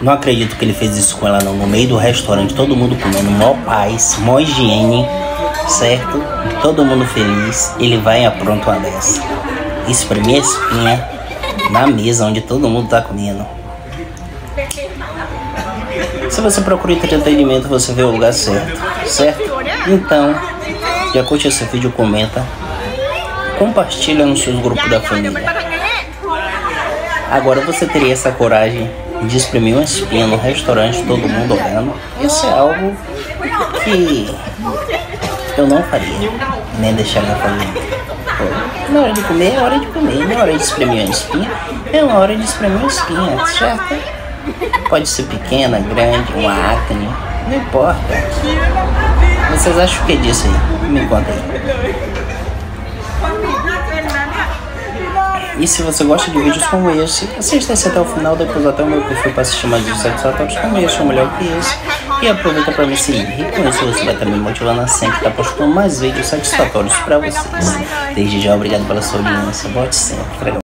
Não acredito que ele fez isso com ela não. No meio do restaurante, todo mundo comendo, mó paz, mó higiene, certo? Todo mundo feliz. Ele vai e apronta uma dessa. Espremer a espinha na mesa onde todo mundo tá comendo. Se você procura entretenimento, você vê o lugar certo, certo? Então, já curte esse vídeo, comenta, compartilha nos seus grupos da família. Agora você teria essa coragem de espremer uma espinha no restaurante, todo mundo olhando. Isso é algo que eu não faria, nem deixaria fazer. Na hora de comer é hora de comer, na hora de espremer uma espinha é uma hora de espremer uma espinha, certo? Pode ser pequena, grande, uma acne, não importa. Vocês acham o que disso aí? Me conta aí. E se você gosta de vídeos como esse, assista esse até o final, depois até o meu perfil para assistir mais vídeos satisfatórios como esse, ou melhor que esse. E aproveita para me seguir. E com isso você vai me motivando a sempre estar postando mais vídeos satisfatórios para vocês. Desde já, obrigado pela sua audiência. Volte sempre.